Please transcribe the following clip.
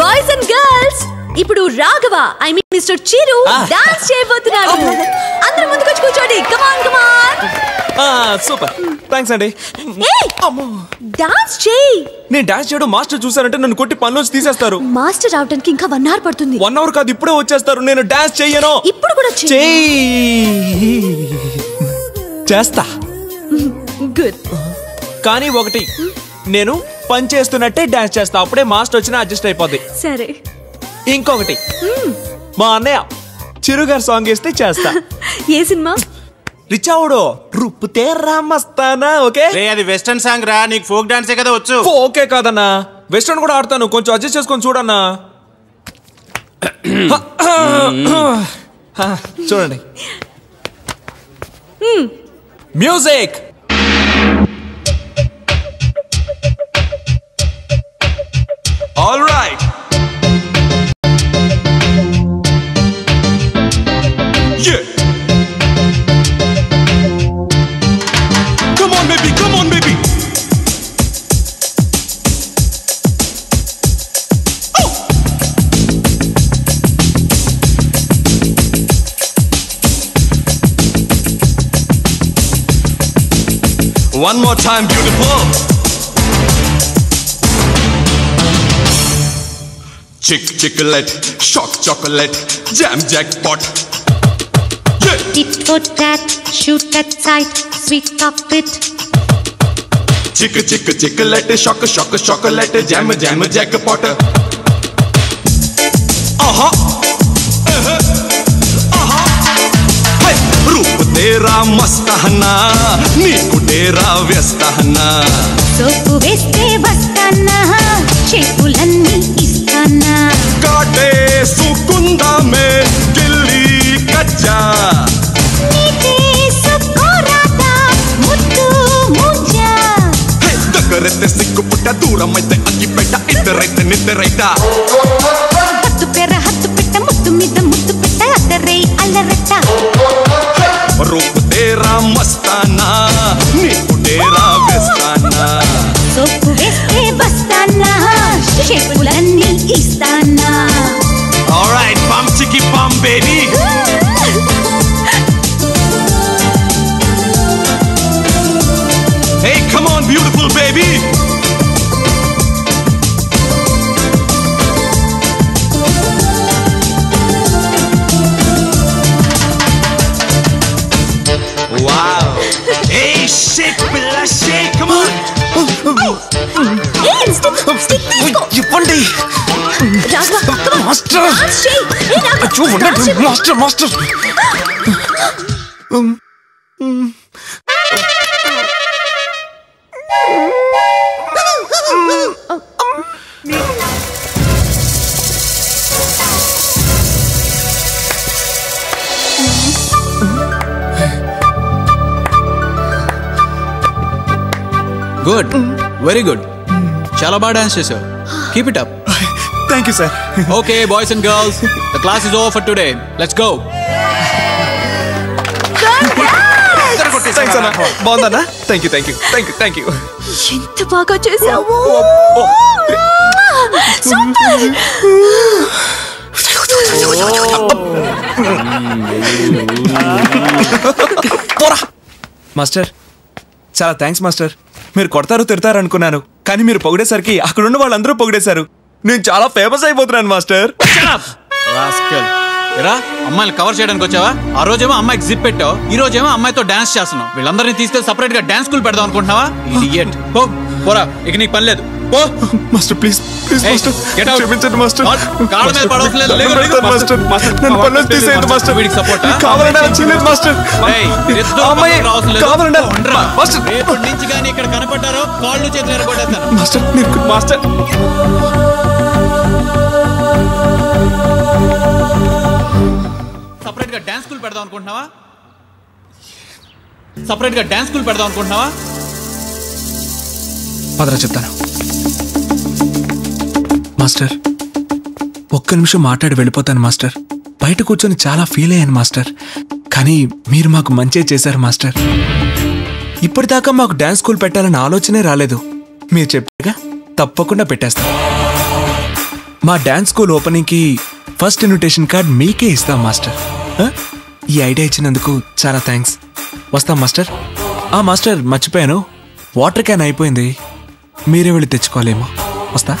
Boys and girls ఇప్పుడు Raghava I mean mister Chiru dance చేయబోతున్నాడు. అందరూ ముందుకొచ్చి కూర్చోండి. Come on come on super. Thanks అండి. డాన్స్ చేయి. నేను డాన్స్ చేయడం మాస్టర్ చూసారంటే నన్ను కొట్టి పనిలోంచి తీసేస్తారు. మాస్టర్ రావడానికి ఇంకా వన్ అవర్ పడుతుంది. వన్ అవర్ కాదు ఇప్పుడే వచ్చేస్తారు. నేను డాన్స్ చెయ్యను ఇప్పుడు కూడా చెయ్యి. చేస్తా. గుడ్ కానీ ఒకటి నేను పని చేస్తున్నట్టే డాన్స్ చేస్తా. అప్పుడే మాస్టర్ వచ్చినా అడ్జస్ట్ అయిపోద్ది. సరే. ఇంకొకటి. మా అన్నయ్య చిరుగారు సాంగ్ వేస్తే చేస్తా. ఏ సినిమా? రిచావుడు రుప్పుతే రామస్తానా ఓకే? రే అది వెస్టర్న్ సాంగ్ రా నీకు ఫోక్ డాన్సే కదా వచ్చు. ఓకే కాదన్నా. వెస్ట్రన్ కూడా ఆడతాను కొంచెం అడ్జస్ట్ చేసుకొని చూడన్నా. చూడండి. Music. All right. Yeah. Come on, baby. Come on, baby. Oh. One more time, beautiful. Chick chiclet, shock chocolate, jam jackpot. Yeah. Tit for tat, shoot at sight, sweet cockpit. Chick chick chiclet, shock shock chocolate, jam jam jackpot. Aha, aha, aha. तेरा मस्त हना, नीकू कुटेरा व्यस्त हना. सोपु वेस्ते बस्ता ना. దగ్గరైతే సిగ్గుపుట్ట దూరమైతే అగ్గిపెట్ట ఇద్దరైతే నిద్దరైత. హత్తు పెర హత్తు పెట్ట ముద్దు మీద ముద్దు పెట్ట అద్దరై అల్లరట్ట. रूप beautiful baby. Wow. Hey, shake, Bella, shake. Come on. A stick stick తీసుకో ఇవ్వండి Raghava come on. Master dance చేయి ఏ రాఘవ అచ్చో ఉండండి డాన్స్ చేయి. Master master good very good చాలా బాగా డాన్స్ చేసావు keep it up thank you sir okay boys and girls the class is over for today let's go thanks అన్న బాగుందన్నా thank you thank you thank you thank you ఎంత బాగా చేసావు? Super! పోరా. Master చాలా thanks master. మీరు కొడతారు తిడతారు అనుకున్నాను. కానీ మీరు పొగిడేసరికి అక్కడున్న వాళ్ళందరూ పొగిడేశారు. నేను చాలా ఫేమస్ అయిపోతున్నాను మాస్టర్. రాస్కల్ ఎరా అమ్మాయిని కవర్ చేయడానికి వచ్చావా? ఆ రోజేమో అమ్మాయికి జిప్ పెట్టావు ఈ రోజేమో అమ్మాయితో డాన్స్ చేస్తున్నావు. వీళ్ళందరినీ తీసుకెళ్ళి సపరేట్గా డాన్స్ స్కూల్ పెడదాం అనుకుంటున్నావా? ఇడియట్ పో పోరా ఇక నీకు పని లేదు. పో. Master please please master out. క్షమించండి మాస్టర్ కాళ్ళ మీద పడవసరం లేదు. మాస్టర్ నన్ను పనులు తీసేయండి మాస్టర్ వీడికి ఆ? కావాలంటే చేయలేదు మాస్టర్ అమ్మాయి. కావాలంటే ఉండరా. మాస్టర్ రేపటి నుంచి కానీ ఇక్కడ కనపడ్డారో కాళ్ళు చేతులు ఎరగొట్టేస్తాను మాస్టర్ మాస్టర్ డ్యాన్స్ స్కూల్ పెడదాం అనుకుంటున్నావా? సపరేట్గా డాన్స్ స్కూల్ పెడదాం అనుకుంటున్నావా? పదరా చెప్తాను. మాస్టర్ ఒక్క నిమిషం మాట్లాడి వెళ్ళిపోతాను మాస్టర్. బయట కూర్చొని చాలా ఫీల్ అయ్యాను మాస్టర్. కానీ మీరు మాకు మంచే చేశారు మాస్టర్. ఇప్పటిదాకా మాకు డ్యాన్స్ స్కూల్ పెట్టాలన్న ఆలోచనే రాలేదు. మీరు చెప్పాక తప్పకుండా పెట్టేస్తాం. మా డాన్స్ స్కూల్ ఓపెనింగ్కి ఫస్ట్ ఇన్విటేషన్ కార్డ్ మీకే ఇస్తాం మాస్టర్. ఈ ఐడియా ఇచ్చినందుకు చాలా థ్యాంక్స్. వస్తాం మాస్టర్. ఆ మాస్టర్ మర్చిపోయాను. వాటర్ క్యాన్ అయిపోయింది. మీరే వెళ్ళి తెచ్చుకోవాలేమో. వస్తా.